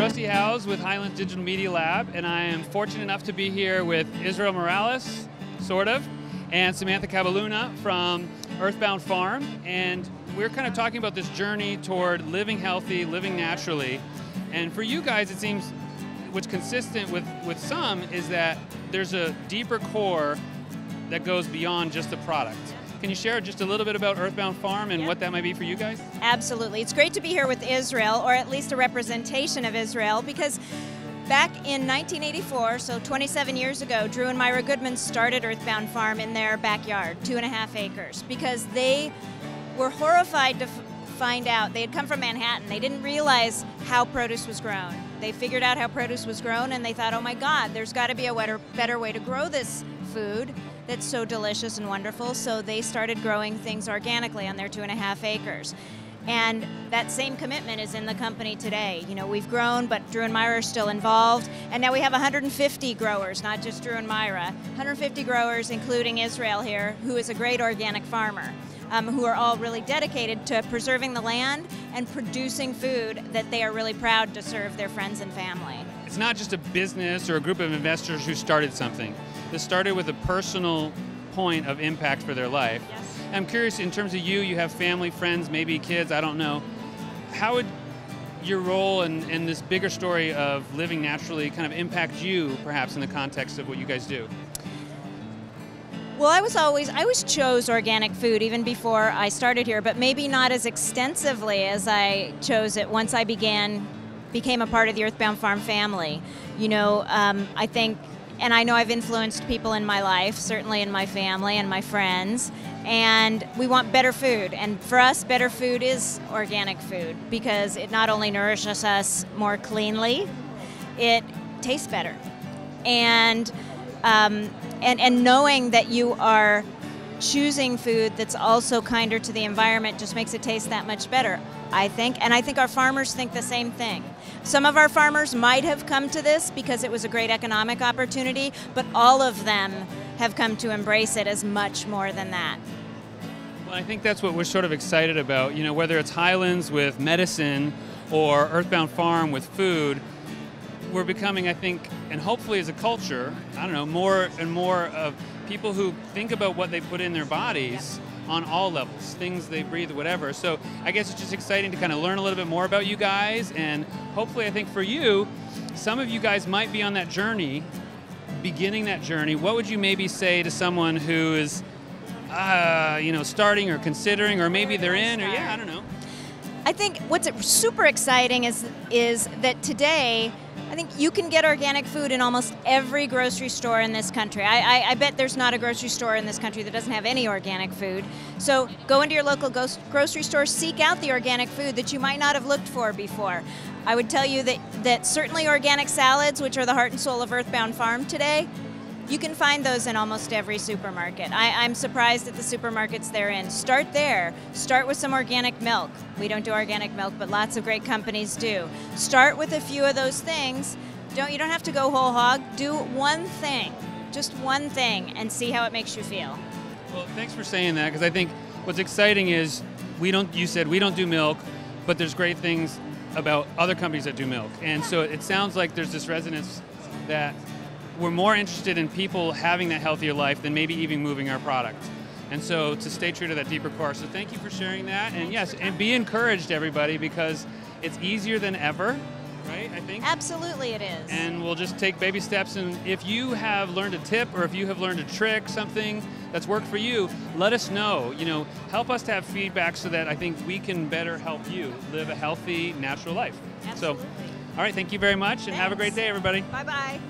Rusty Howes with Hyland's Digital Media Lab, and I am fortunate enough to be here with Israel Morales, sort of, and Samantha Cabaluna from Earthbound Farm. And we're kind of talking about this journey toward living healthy, living naturally. And for you guys, it seems what's consistent with, with some is that there's a deeper core that goes beyond just the product. Can you share just a little bit about Earthbound Farm and what that might be for you guys? Absolutely. It's great to be here with Israel, or at least a representation of Israel, because back in 1984, so 27 years ago, Drew and Myra Goodman started Earthbound Farm in their backyard, two and a half acres, because they were horrified to find out they had come from Manhattan. They didn't realize how produce was grown. They figured out how produce was grown and they thought, oh my God, there's got to be a better way to grow this food that's so delicious and wonderful. So they started growing things organically on their two and a half acres. And that same commitment is in the company today. You know, we've grown, but Drew and Myra are still involved. And now we have 150 growers, not just Drew and Myra. 150 growers, including Israel here, who is a great organic farmer. Um, who are all really dedicated to preserving the land and producing food that they are really proud to serve their friends and family. It's not just a business or a group of investors who started something. This started with a personal point of impact for their life. Yes. I'm curious, in terms of you, you have family, friends, maybe kids, I don't know. How would your role in, in this bigger story of living naturally kind of impact you, perhaps, in the context of what you guys do? Well, I was always I always chose organic food even before I started here, but maybe not as extensively as I chose it once I began became a part of the Earthbound Farm family. You know, um, I think and I know I've influenced people in my life, certainly in my family and my friends. And we want better food. And for us, better food is organic food because it not only nourishes us more cleanly, it tastes better. And um, and and knowing that you are choosing food that's also kinder to the environment just makes it taste that much better. I think, and I think our farmers think the same thing. Some of our farmers might have come to this because it was a great economic opportunity, but all of them have come to embrace it as much more than that. Well, I think that's what we're sort of excited about. You know, whether it's Hyland's with medicine or Earthbound Farm with food, we're becoming, I think, and hopefully as a culture, I don't know, more and more of people who think about what they put in their bodies on all levels, things they breathe, whatever. So I guess it's just exciting to kind of learn a little bit more about you guys, and hopefully, I think for you, some of you guys might be on that journey, beginning that journey. What would you maybe say to someone who is, uh, you know, starting or considering, or maybe they're in, or yeah, I don't know. I think what's super exciting is is that today I think you can get organic food in almost every grocery store in this country. I, I, I, bet there's not a grocery store in this country that doesn't have any organic food. So go into your local grocery store, seek out the organic food that you might not have looked for before. I would tell you that, that certainly organic salads, which are the heart and soul of Earthbound Farm today, you can find those in almost every supermarket. I, am surprised at the supermarkets they're in. Start there. Start with some organic milk. We don't do organic milk, but lots of great companies do. Start with a few of those things. Don't you don't have to go whole hog. Do one thing, just one thing, and see how it makes you feel. Well, thanks for saying that because I think what's exciting is we don't. You said we don't do milk, but there's great things about other companies that do milk, and so it sounds like there's this resonance that we're more interested in people having that healthier life than maybe even moving our product. And so to stay true to that deeper core. So thank you for sharing that. And yes, and be encouraged, everybody, because it's easier than ever, right? I think. Absolutely, it is. And we'll just take baby steps. And if you have learned a tip or if you have learned a trick, something that's worked for you, let us know. You know, help us to have feedback so that I think we can better help you live a healthy, natural life. Absolutely. So, all right, thank you very much, and Thanks. have a great day, everybody. Bye bye.